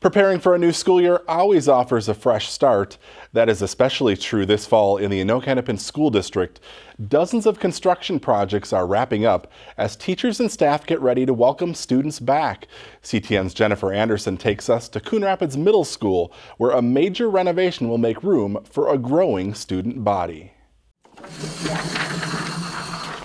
Preparing for a new school year always offers a fresh start. That is especially true this fall in the Anoka School District. Dozens of construction projects are wrapping up as teachers and staff get ready to welcome students back. CTN's Jennifer Anderson takes us to Coon Rapids Middle School, where a major renovation will make room for a growing student body.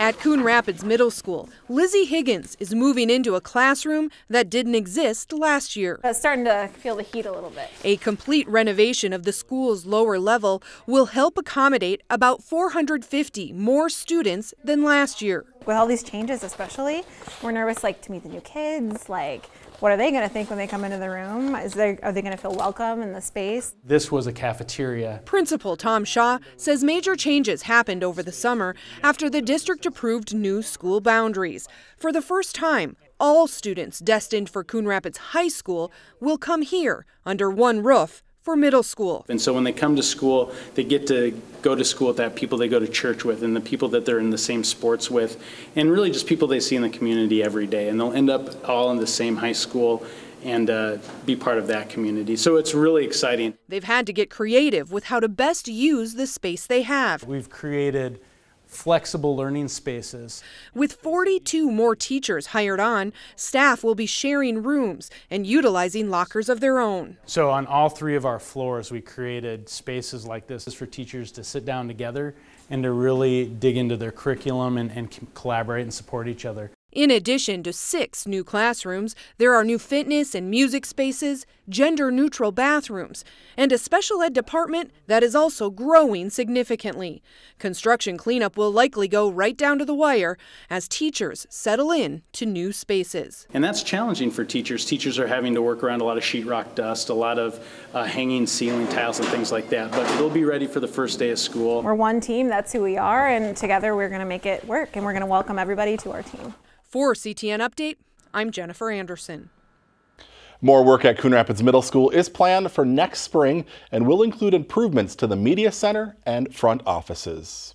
At Coon Rapids Middle School, Lizzie Higgins is moving into a classroom that didn't exist last year. It's starting to feel the heat a little bit. A complete renovation of the school's lower level will help accommodate about 450 more students than last year. With all these changes especially, we're nervous like to meet the new kids, like what are they going to think when they come into the room? Is they, are they going to feel welcome in the space? This was a cafeteria. Principal Tom Shaw says major changes happened over the summer after the district approved new school boundaries. For the first time, all students destined for Coon Rapids High School will come here under one roof for middle school. And so when they come to school, they get to go to school with that people they go to church with and the people that they're in the same sports with and really just people they see in the community every day. And they'll end up all in the same high school and uh, be part of that community. So it's really exciting. They've had to get creative with how to best use the space they have. We've created flexible learning spaces. With 42 more teachers hired on, staff will be sharing rooms and utilizing lockers of their own. So on all three of our floors, we created spaces like this for teachers to sit down together and to really dig into their curriculum and, and collaborate and support each other. In addition to six new classrooms, there are new fitness and music spaces, gender neutral bathrooms, and a special ed department that is also growing significantly. Construction cleanup will likely go right down to the wire as teachers settle in to new spaces. And that's challenging for teachers. Teachers are having to work around a lot of sheetrock dust, a lot of uh, hanging ceiling tiles, and things like that. But they'll be ready for the first day of school. We're one team, that's who we are, and together we're going to make it work, and we're going to welcome everybody to our team. For CTN Update, I'm Jennifer Anderson. More work at Coon Rapids Middle School is planned for next spring and will include improvements to the Media Center and front offices.